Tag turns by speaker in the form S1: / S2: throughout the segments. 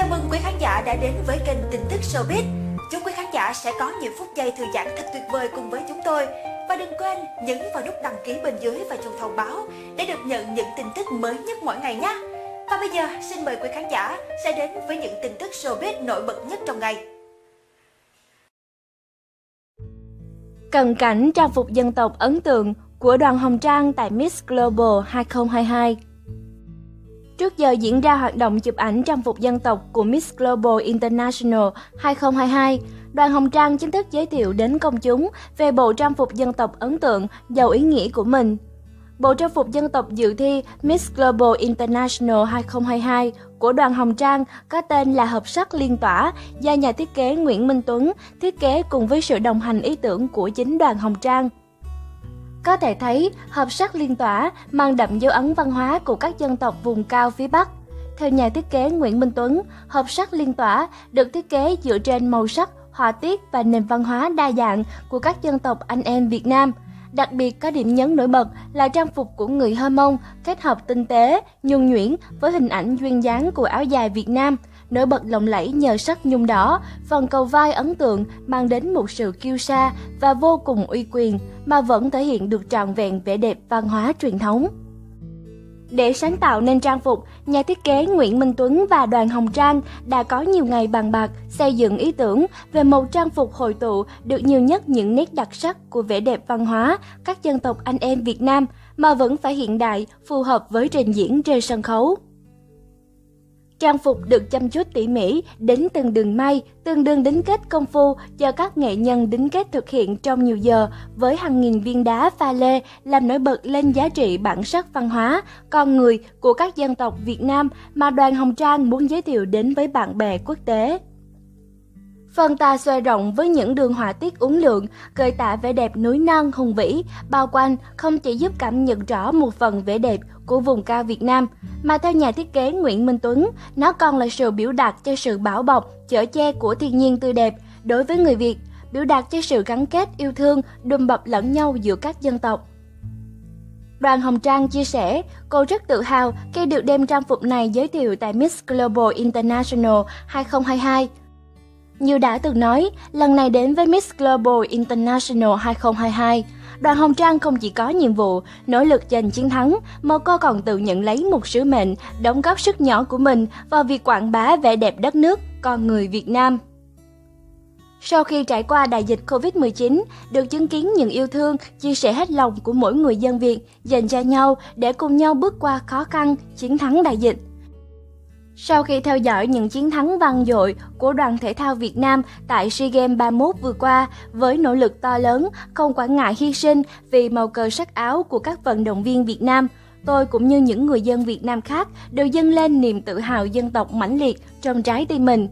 S1: Chào mừng quý khán giả đã đến với kênh tin tức showbiz. Chúc quý khán giả sẽ có nhiều phút giây thư giãn thật tuyệt vời cùng với chúng tôi. Và đừng quên nhấn vào nút đăng ký bên dưới và chuông thông báo để được nhận những tin tức mới nhất mỗi ngày nhé. Và bây giờ, xin mời quý khán giả sẽ đến với những tin tức showbiz nổi bật nhất trong ngày.
S2: Cận cảnh trang phục dân tộc ấn tượng của đoàn Hồng Trang tại Miss Global 2022 Trước giờ diễn ra hoạt động chụp ảnh trang phục dân tộc của Miss Global International 2022, đoàn Hồng Trang chính thức giới thiệu đến công chúng về bộ trang phục dân tộc ấn tượng, giàu ý nghĩa của mình. Bộ trang phục dân tộc dự thi Miss Global International 2022 của đoàn Hồng Trang có tên là Hợp sắc liên tỏa do nhà thiết kế Nguyễn Minh Tuấn thiết kế cùng với sự đồng hành ý tưởng của chính đoàn Hồng Trang. Có thể thấy, hợp sắc liên tỏa mang đậm dấu ấn văn hóa của các dân tộc vùng cao phía Bắc. Theo nhà thiết kế Nguyễn Minh Tuấn, hợp sắc liên tỏa được thiết kế dựa trên màu sắc, họa tiết và nền văn hóa đa dạng của các dân tộc anh em Việt Nam. Đặc biệt có điểm nhấn nổi bật là trang phục của người Hơ Mông kết hợp tinh tế, nhuần nhuyễn với hình ảnh duyên dáng của áo dài Việt Nam – nổi bật lộng lẫy nhờ sắc nhung đỏ, phần cầu vai ấn tượng mang đến một sự kiêu sa và vô cùng uy quyền mà vẫn thể hiện được trọn vẹn vẻ đẹp văn hóa truyền thống. Để sáng tạo nên trang phục, nhà thiết kế Nguyễn Minh Tuấn và đoàn Hồng Trang đã có nhiều ngày bàn bạc xây dựng ý tưởng về một trang phục hội tụ được nhiều nhất những nét đặc sắc của vẻ đẹp văn hóa các dân tộc anh em Việt Nam mà vẫn phải hiện đại, phù hợp với trình diễn trên sân khấu. Trang phục được chăm chút tỉ mỉ đến từng đường may, từng đường đính kết công phu do các nghệ nhân đính kết thực hiện trong nhiều giờ với hàng nghìn viên đá pha lê làm nổi bật lên giá trị bản sắc văn hóa, con người của các dân tộc Việt Nam mà đoàn Hồng Trang muốn giới thiệu đến với bạn bè quốc tế. Phần tà xoay rộng với những đường họa tiết uốn lượn, gợi tả vẻ đẹp núi non hùng vĩ, bao quanh không chỉ giúp cảm nhận rõ một phần vẻ đẹp của vùng cao Việt Nam, mà theo nhà thiết kế Nguyễn Minh Tuấn, nó còn là sự biểu đạt cho sự bảo bọc, chở che của thiên nhiên tươi đẹp đối với người Việt, biểu đạt cho sự gắn kết yêu thương, đùm bọc lẫn nhau giữa các dân tộc. Đoàn Hồng Trang chia sẻ, cô rất tự hào khi được đem trang phục này giới thiệu tại Miss Global International 2022 như đã từng nói, lần này đến với Miss Global International 2022, đoàn Hồng Trang không chỉ có nhiệm vụ nỗ lực giành chiến thắng, mà cô còn tự nhận lấy một sứ mệnh đóng góp sức nhỏ của mình vào việc quảng bá vẻ đẹp đất nước, con người Việt Nam. Sau khi trải qua đại dịch Covid-19, được chứng kiến những yêu thương, chia sẻ hết lòng của mỗi người dân Việt dành cho nhau để cùng nhau bước qua khó khăn, chiến thắng đại dịch. Sau khi theo dõi những chiến thắng vang dội của đoàn thể thao Việt Nam tại SEA Games 31 vừa qua với nỗ lực to lớn, không quản ngại hy sinh vì màu cờ sắc áo của các vận động viên Việt Nam, tôi cũng như những người dân Việt Nam khác đều dâng lên niềm tự hào dân tộc mãnh liệt trong trái tim mình.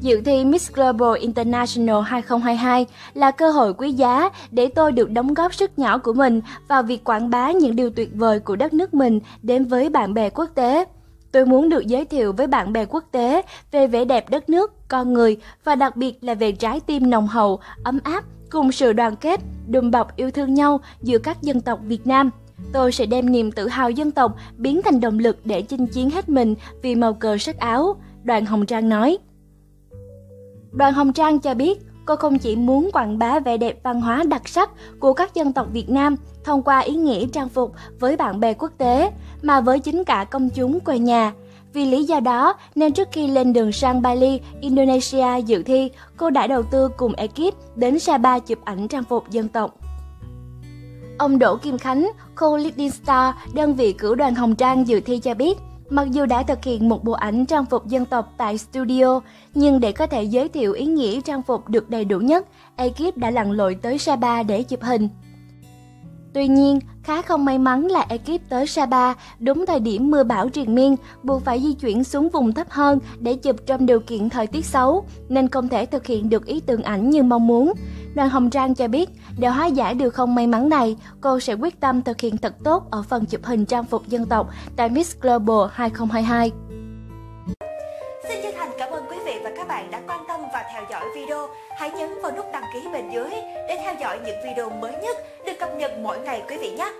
S2: Dự thi Miss Global International 2022 là cơ hội quý giá để tôi được đóng góp sức nhỏ của mình vào việc quảng bá những điều tuyệt vời của đất nước mình đến với bạn bè quốc tế. Tôi muốn được giới thiệu với bạn bè quốc tế về vẻ đẹp đất nước, con người và đặc biệt là về trái tim nồng hậu, ấm áp cùng sự đoàn kết, đùm bọc yêu thương nhau giữa các dân tộc Việt Nam. Tôi sẽ đem niềm tự hào dân tộc biến thành động lực để chinh chiến hết mình vì màu cờ sắc áo, đoàn Hồng Trang nói. Đoàn Hồng Trang cho biết, cô không chỉ muốn quảng bá vẻ đẹp văn hóa đặc sắc của các dân tộc Việt Nam thông qua ý nghĩa trang phục với bạn bè quốc tế, mà với chính cả công chúng quê nhà. Vì lý do đó nên trước khi lên đường sang Bali, Indonesia dự thi, cô đã đầu tư cùng ekip đến Sapa chụp ảnh trang phục dân tộc. Ông Đỗ Kim Khánh, cô Leading Star, đơn vị cử đoàn Hồng Trang dự thi cho biết, mặc dù đã thực hiện một bộ ảnh trang phục dân tộc tại studio, nhưng để có thể giới thiệu ý nghĩa trang phục được đầy đủ nhất, ekip đã lặn lội tới Sapa để chụp hình. Tuy nhiên, khá không may mắn là ekip tới Sapa đúng thời điểm mưa bão triền miên, buộc phải di chuyển xuống vùng thấp hơn để chụp trong điều kiện thời tiết xấu, nên không thể thực hiện được ý tưởng ảnh như mong muốn. Đoàn Hồng Trang cho biết, để hóa giải điều không may mắn này, cô sẽ quyết tâm thực hiện thật tốt ở phần chụp hình trang phục dân tộc tại Miss Global 2022.
S1: Xin chân thành cảm ơn quý vị và các bạn đã quan tâm và theo dõi video. Hãy nhấn vào nút đăng ký bên dưới để theo dõi những video mới nhất được cập nhật mỗi ngày quý vị nhé.